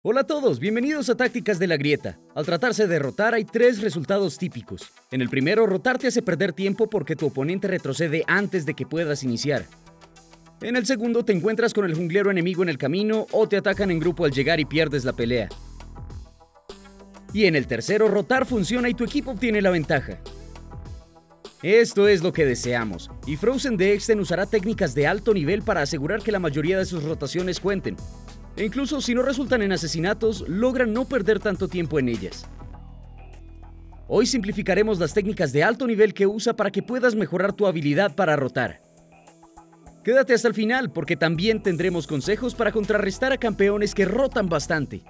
Hola a todos, bienvenidos a Tácticas de la Grieta. Al tratarse de rotar hay tres resultados típicos. En el primero, rotar te hace perder tiempo porque tu oponente retrocede antes de que puedas iniciar. En el segundo, te encuentras con el junglero enemigo en el camino o te atacan en grupo al llegar y pierdes la pelea. Y en el tercero, rotar funciona y tu equipo obtiene la ventaja. Esto es lo que deseamos, y Frozen de Exten usará técnicas de alto nivel para asegurar que la mayoría de sus rotaciones cuenten, e incluso si no resultan en asesinatos, logran no perder tanto tiempo en ellas. Hoy simplificaremos las técnicas de alto nivel que usa para que puedas mejorar tu habilidad para rotar. Quédate hasta el final porque también tendremos consejos para contrarrestar a campeones que rotan bastante.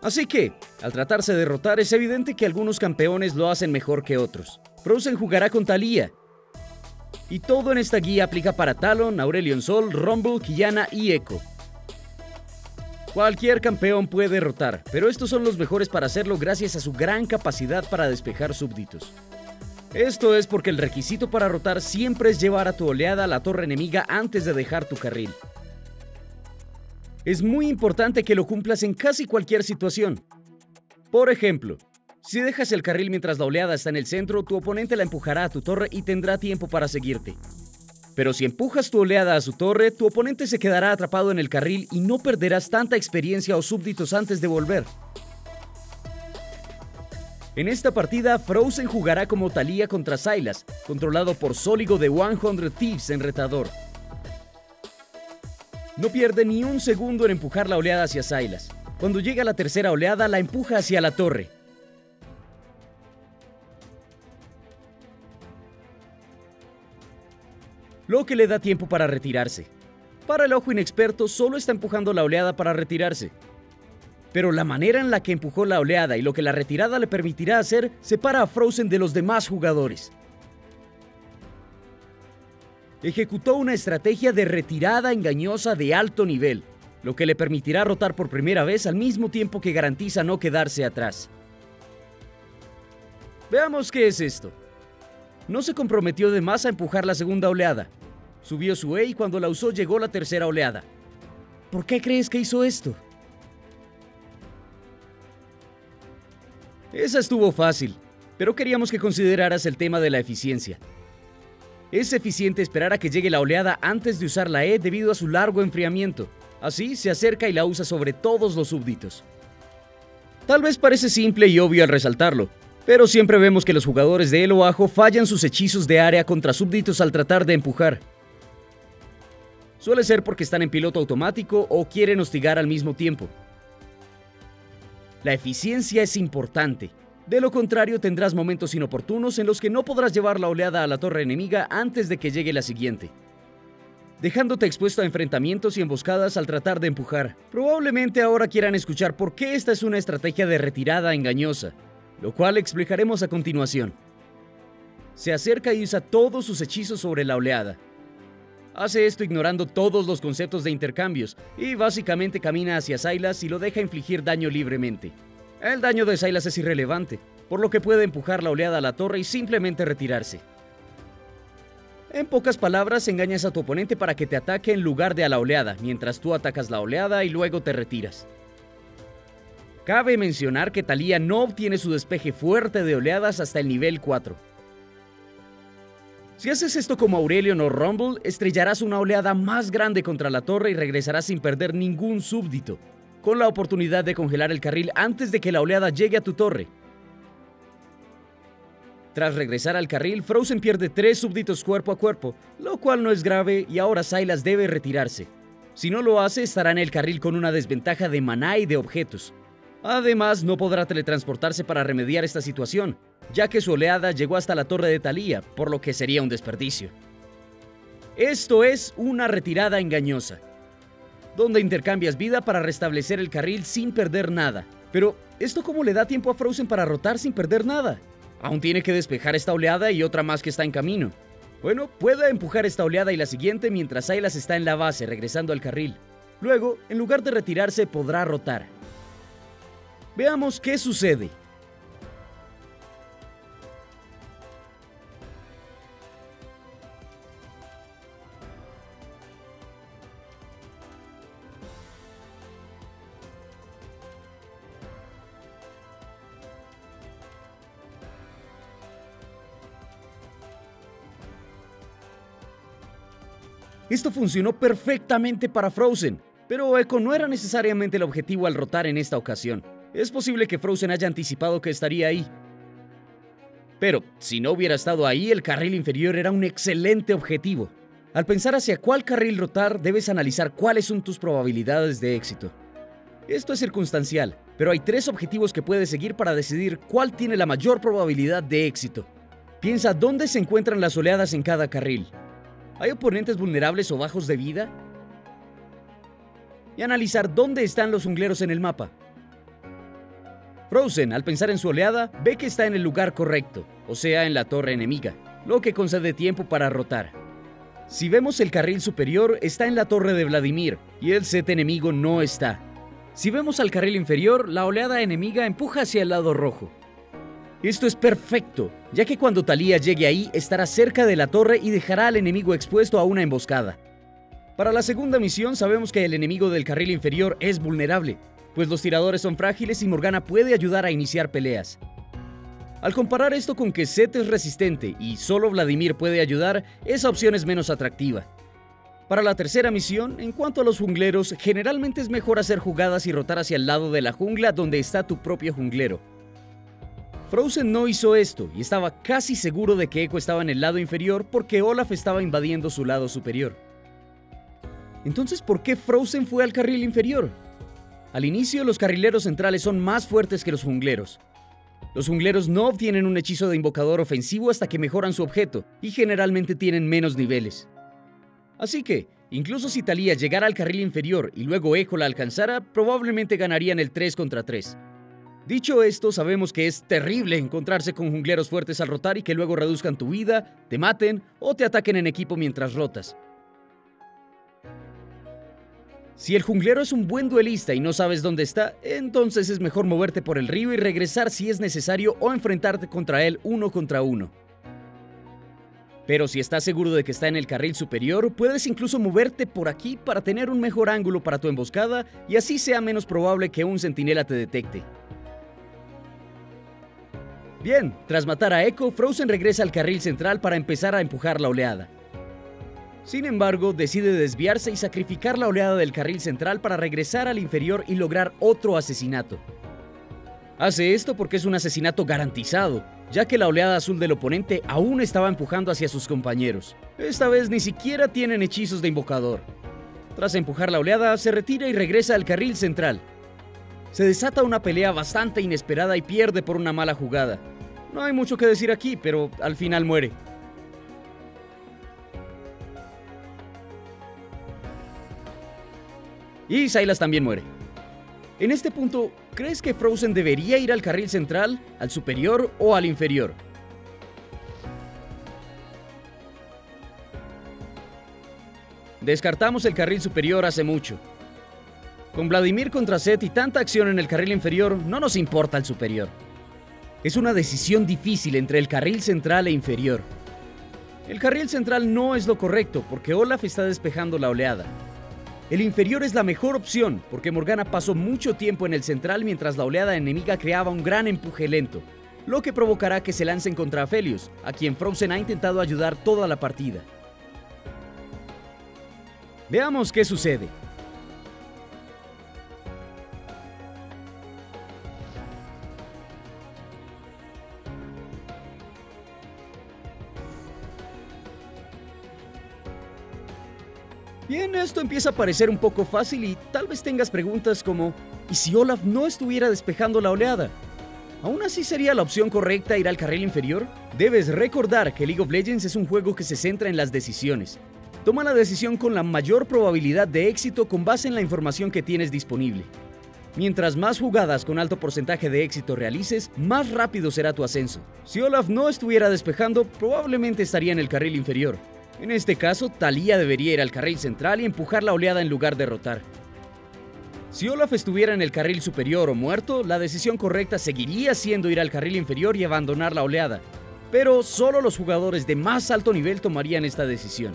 Así que, al tratarse de rotar, es evidente que algunos campeones lo hacen mejor que otros. Frozen jugará con Thalía. Y todo en esta guía aplica para Talon, Aurelion Sol, Rumble, Quillana y Echo. Cualquier campeón puede rotar, pero estos son los mejores para hacerlo gracias a su gran capacidad para despejar súbditos. Esto es porque el requisito para rotar siempre es llevar a tu oleada a la torre enemiga antes de dejar tu carril. Es muy importante que lo cumplas en casi cualquier situación. Por ejemplo, si dejas el carril mientras la oleada está en el centro, tu oponente la empujará a tu torre y tendrá tiempo para seguirte. Pero si empujas tu oleada a su torre, tu oponente se quedará atrapado en el carril y no perderás tanta experiencia o súbditos antes de volver. En esta partida, Frozen jugará como Thalía contra Sylas, controlado por Sóligo de 100 Thieves en retador. No pierde ni un segundo en empujar la oleada hacia Sylas. Cuando llega la tercera oleada, la empuja hacia la torre. Lo que le da tiempo para retirarse. Para el ojo inexperto, solo está empujando la oleada para retirarse. Pero la manera en la que empujó la oleada y lo que la retirada le permitirá hacer separa a Frozen de los demás jugadores. Ejecutó una estrategia de retirada engañosa de alto nivel, lo que le permitirá rotar por primera vez al mismo tiempo que garantiza no quedarse atrás. Veamos qué es esto. No se comprometió de más a empujar la segunda oleada, Subió su E y cuando la usó llegó la tercera oleada. ¿Por qué crees que hizo esto? Esa estuvo fácil, pero queríamos que consideraras el tema de la eficiencia. Es eficiente esperar a que llegue la oleada antes de usar la E debido a su largo enfriamiento. Así se acerca y la usa sobre todos los súbditos. Tal vez parece simple y obvio al resaltarlo, pero siempre vemos que los jugadores de Elo Ajo fallan sus hechizos de área contra súbditos al tratar de empujar. Suele ser porque están en piloto automático o quieren hostigar al mismo tiempo. La eficiencia es importante. De lo contrario, tendrás momentos inoportunos en los que no podrás llevar la oleada a la torre enemiga antes de que llegue la siguiente, dejándote expuesto a enfrentamientos y emboscadas al tratar de empujar. Probablemente ahora quieran escuchar por qué esta es una estrategia de retirada engañosa, lo cual explicaremos a continuación. Se acerca y usa todos sus hechizos sobre la oleada, Hace esto ignorando todos los conceptos de intercambios y básicamente camina hacia Silas y lo deja infligir daño libremente. El daño de Silas es irrelevante, por lo que puede empujar la oleada a la torre y simplemente retirarse. En pocas palabras, engañas a tu oponente para que te ataque en lugar de a la oleada, mientras tú atacas la oleada y luego te retiras. Cabe mencionar que Thalía no obtiene su despeje fuerte de oleadas hasta el nivel 4. Si haces esto como Aurelion o Rumble, estrellarás una oleada más grande contra la torre y regresarás sin perder ningún súbdito, con la oportunidad de congelar el carril antes de que la oleada llegue a tu torre. Tras regresar al carril, Frozen pierde tres súbditos cuerpo a cuerpo, lo cual no es grave y ahora Silas debe retirarse. Si no lo hace, estará en el carril con una desventaja de maná y de objetos. Además, no podrá teletransportarse para remediar esta situación, ya que su oleada llegó hasta la torre de Thalía, por lo que sería un desperdicio. Esto es una retirada engañosa, donde intercambias vida para restablecer el carril sin perder nada. Pero, ¿esto cómo le da tiempo a Frozen para rotar sin perder nada? Aún tiene que despejar esta oleada y otra más que está en camino. Bueno, puede empujar esta oleada y la siguiente mientras Silas está en la base, regresando al carril. Luego, en lugar de retirarse, podrá rotar. Veamos qué sucede. Esto funcionó perfectamente para Frozen, pero Echo no era necesariamente el objetivo al rotar en esta ocasión. Es posible que Frozen haya anticipado que estaría ahí. Pero, si no hubiera estado ahí, el carril inferior era un excelente objetivo. Al pensar hacia cuál carril rotar, debes analizar cuáles son tus probabilidades de éxito. Esto es circunstancial, pero hay tres objetivos que puedes seguir para decidir cuál tiene la mayor probabilidad de éxito. Piensa dónde se encuentran las oleadas en cada carril. ¿Hay oponentes vulnerables o bajos de vida? Y analizar dónde están los jungleros en el mapa. Frozen, al pensar en su oleada, ve que está en el lugar correcto, o sea, en la torre enemiga, lo que concede tiempo para rotar. Si vemos el carril superior, está en la torre de Vladimir, y el set enemigo no está. Si vemos al carril inferior, la oleada enemiga empuja hacia el lado rojo. Esto es perfecto, ya que cuando Talía llegue ahí estará cerca de la torre y dejará al enemigo expuesto a una emboscada. Para la segunda misión sabemos que el enemigo del carril inferior es vulnerable, pues los tiradores son frágiles y Morgana puede ayudar a iniciar peleas. Al comparar esto con que Seth es resistente y solo Vladimir puede ayudar, esa opción es menos atractiva. Para la tercera misión, en cuanto a los jungleros, generalmente es mejor hacer jugadas y rotar hacia el lado de la jungla donde está tu propio junglero. Frozen no hizo esto y estaba casi seguro de que Echo estaba en el lado inferior porque Olaf estaba invadiendo su lado superior. Entonces, ¿por qué Frozen fue al carril inferior? Al inicio, los carrileros centrales son más fuertes que los jungleros. Los jungleros no obtienen un hechizo de invocador ofensivo hasta que mejoran su objeto, y generalmente tienen menos niveles. Así que, incluso si Talía llegara al carril inferior y luego Echo la alcanzara, probablemente ganarían el 3 contra 3. Dicho esto, sabemos que es terrible encontrarse con jungleros fuertes al rotar y que luego reduzcan tu vida, te maten o te ataquen en equipo mientras rotas. Si el junglero es un buen duelista y no sabes dónde está, entonces es mejor moverte por el río y regresar si es necesario o enfrentarte contra él uno contra uno. Pero si estás seguro de que está en el carril superior, puedes incluso moverte por aquí para tener un mejor ángulo para tu emboscada y así sea menos probable que un centinela te detecte. Bien, tras matar a Echo, Frozen regresa al carril central para empezar a empujar la oleada. Sin embargo, decide desviarse y sacrificar la oleada del carril central para regresar al inferior y lograr otro asesinato. Hace esto porque es un asesinato garantizado, ya que la oleada azul del oponente aún estaba empujando hacia sus compañeros. Esta vez ni siquiera tienen hechizos de invocador. Tras empujar la oleada, se retira y regresa al carril central. Se desata una pelea bastante inesperada y pierde por una mala jugada. No hay mucho que decir aquí, pero al final muere. Y Silas también muere. En este punto, ¿crees que Frozen debería ir al carril central, al superior o al inferior? Descartamos el carril superior hace mucho. Con Vladimir contra Seth y tanta acción en el carril inferior, no nos importa el superior. Es una decisión difícil entre el carril central e inferior. El carril central no es lo correcto porque Olaf está despejando la oleada. El inferior es la mejor opción porque Morgana pasó mucho tiempo en el central mientras la oleada enemiga creaba un gran empuje lento, lo que provocará que se lancen contra Aphelios, a quien Frozen ha intentado ayudar toda la partida. Veamos qué sucede. Bien, esto empieza a parecer un poco fácil y tal vez tengas preguntas como, ¿y si Olaf no estuviera despejando la oleada? ¿Aún así sería la opción correcta ir al carril inferior? Debes recordar que League of Legends es un juego que se centra en las decisiones. Toma la decisión con la mayor probabilidad de éxito con base en la información que tienes disponible. Mientras más jugadas con alto porcentaje de éxito realices, más rápido será tu ascenso. Si Olaf no estuviera despejando, probablemente estaría en el carril inferior. En este caso, Talía debería ir al carril central y empujar la oleada en lugar de rotar. Si Olaf estuviera en el carril superior o muerto, la decisión correcta seguiría siendo ir al carril inferior y abandonar la oleada, pero solo los jugadores de más alto nivel tomarían esta decisión.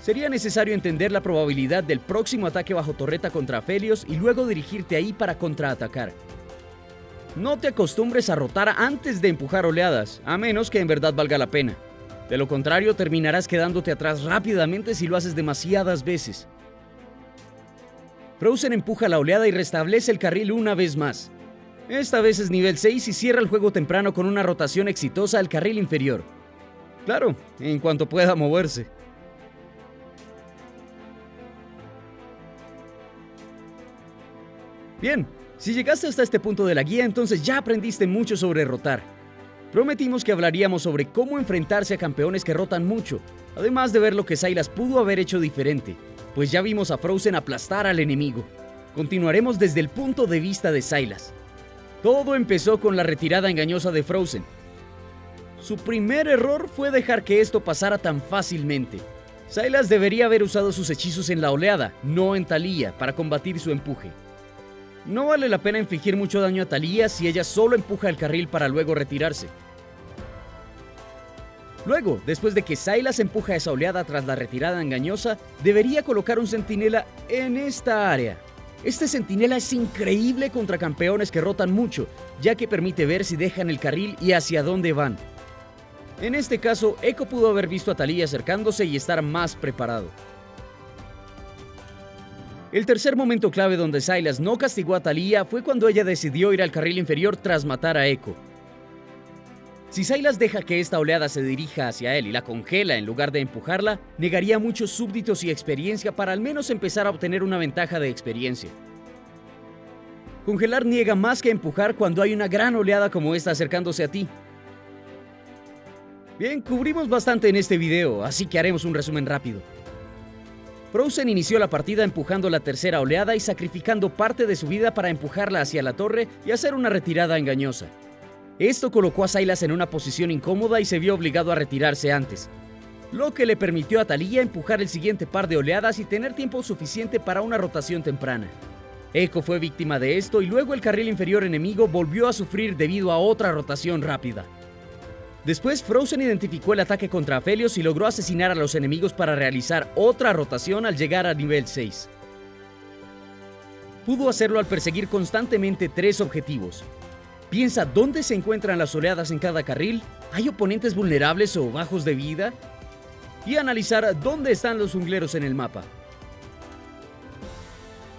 Sería necesario entender la probabilidad del próximo ataque bajo torreta contra Felios y luego dirigirte ahí para contraatacar. No te acostumbres a rotar antes de empujar oleadas, a menos que en verdad valga la pena. De lo contrario, terminarás quedándote atrás rápidamente si lo haces demasiadas veces. Frozen empuja la oleada y restablece el carril una vez más. Esta vez es nivel 6 y cierra el juego temprano con una rotación exitosa al carril inferior. Claro, en cuanto pueda moverse. Bien, si llegaste hasta este punto de la guía, entonces ya aprendiste mucho sobre rotar. Prometimos que hablaríamos sobre cómo enfrentarse a campeones que rotan mucho, además de ver lo que Silas pudo haber hecho diferente, pues ya vimos a Frozen aplastar al enemigo. Continuaremos desde el punto de vista de Silas. Todo empezó con la retirada engañosa de Frozen. Su primer error fue dejar que esto pasara tan fácilmente. Silas debería haber usado sus hechizos en la oleada, no en Thalía, para combatir su empuje. No vale la pena infligir mucho daño a Thalía si ella solo empuja el carril para luego retirarse. Luego, después de que Silas empuja esa oleada tras la retirada engañosa, debería colocar un centinela en esta área. Este centinela es increíble contra campeones que rotan mucho, ya que permite ver si dejan el carril y hacia dónde van. En este caso, Echo pudo haber visto a Thalía acercándose y estar más preparado. El tercer momento clave donde Silas no castigó a Thalía fue cuando ella decidió ir al carril inferior tras matar a Echo. Si Silas deja que esta oleada se dirija hacia él y la congela en lugar de empujarla, negaría muchos súbditos y experiencia para al menos empezar a obtener una ventaja de experiencia. Congelar niega más que empujar cuando hay una gran oleada como esta acercándose a ti. Bien, cubrimos bastante en este video, así que haremos un resumen rápido. Frozen inició la partida empujando la tercera oleada y sacrificando parte de su vida para empujarla hacia la torre y hacer una retirada engañosa. Esto colocó a Silas en una posición incómoda y se vio obligado a retirarse antes, lo que le permitió a Thalía empujar el siguiente par de oleadas y tener tiempo suficiente para una rotación temprana. Echo fue víctima de esto y luego el carril inferior enemigo volvió a sufrir debido a otra rotación rápida. Después, Frozen identificó el ataque contra Aphelios y logró asesinar a los enemigos para realizar otra rotación al llegar a nivel 6. Pudo hacerlo al perseguir constantemente tres objetivos. Piensa dónde se encuentran las oleadas en cada carril, hay oponentes vulnerables o bajos de vida, y analizar dónde están los jungleros en el mapa.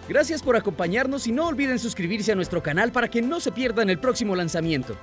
Gracias por acompañarnos y no olviden suscribirse a nuestro canal para que no se pierdan el próximo lanzamiento.